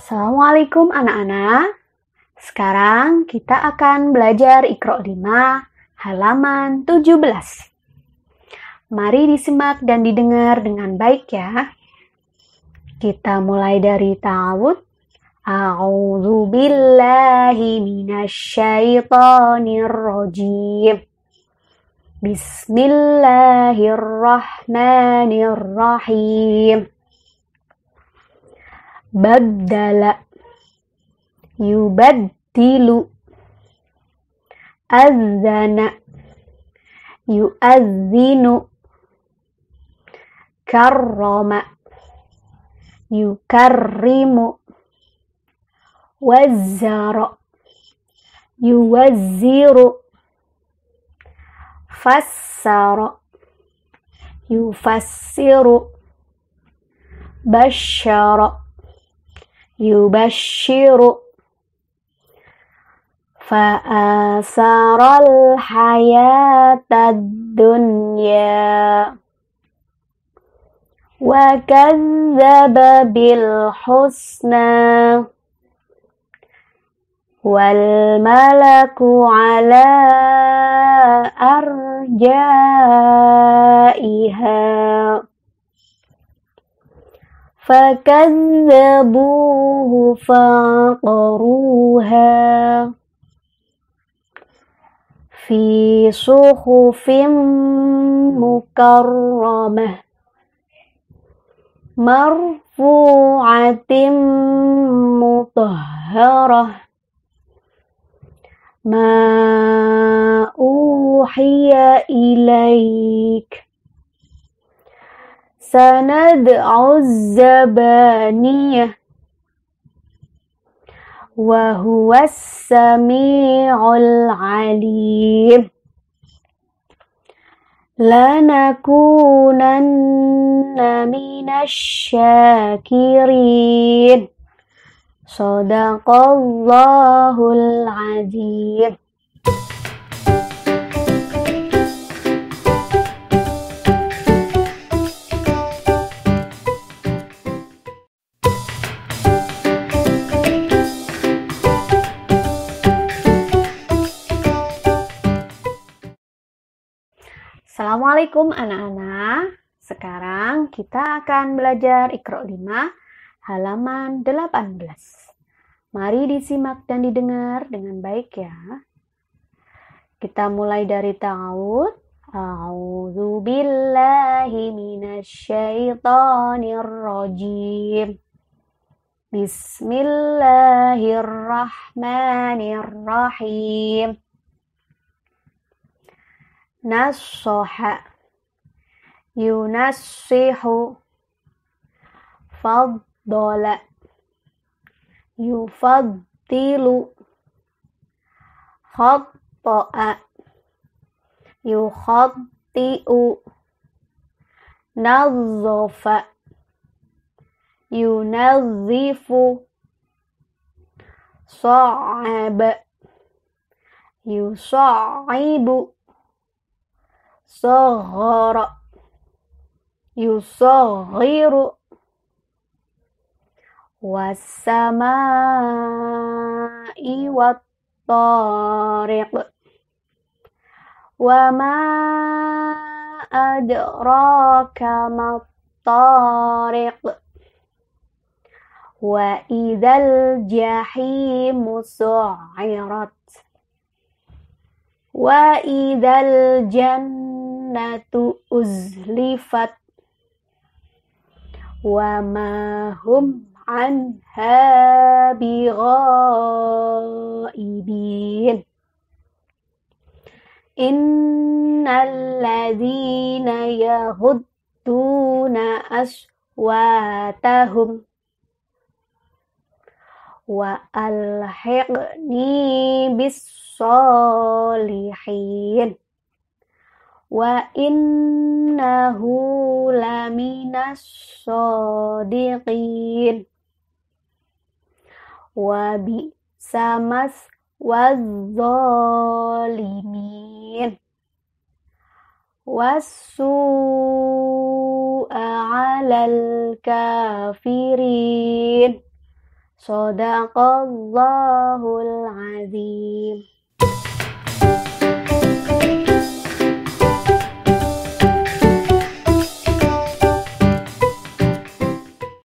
Assalamualaikum anak-anak. Sekarang kita akan belajar Iqra 5 halaman 17. Mari disimak dan didengar dengan baik ya. Kita mulai dari ta'awud. A'udzu billahi minasyaitonir rajim. Bismillahirrahmanirrahim. بدل يبدل أذن يؤذن كرم يكرم وزر يوزر فسر يفسر بشر يبشر. فأسر الحياة الدنيا. وكذب بالحسنى. والملك على أرجائها. فكذبوه فعقروها. في صحف مكرمة مرفوعة مطهرة. ما أوحي إليك سندع الزبانية وهو السميع العليم. لنكونن من الشاكرين. صدق الله العظيم. Assalamualaikum anak-anak. Sekarang kita akan belajar Iqra 5 halaman 18. Mari disimak dan didengar dengan baik ya. Kita mulai dari ta'awud. A'udzu billahi minasyaitonir rajim. Bismillahirrahmanirrahim nasoha yunasihu faddola yufaddilu khatta'a yukhatti'u nazzofa yunazzifu sa'aba yusa'ibu صغر يصغر. والسماء والطارق. وما أدراك ما الطارق. وإذا الجحيم سعرت. وإذا الجنة أزلفت وما هم عنها بغائبين. إن الذين يغضون أصواتهم وألحقني بالصالحين. وإنه لمن الصادقين وبئس مثوى الظالمين والسوء على الكافرين صدق الله العظيم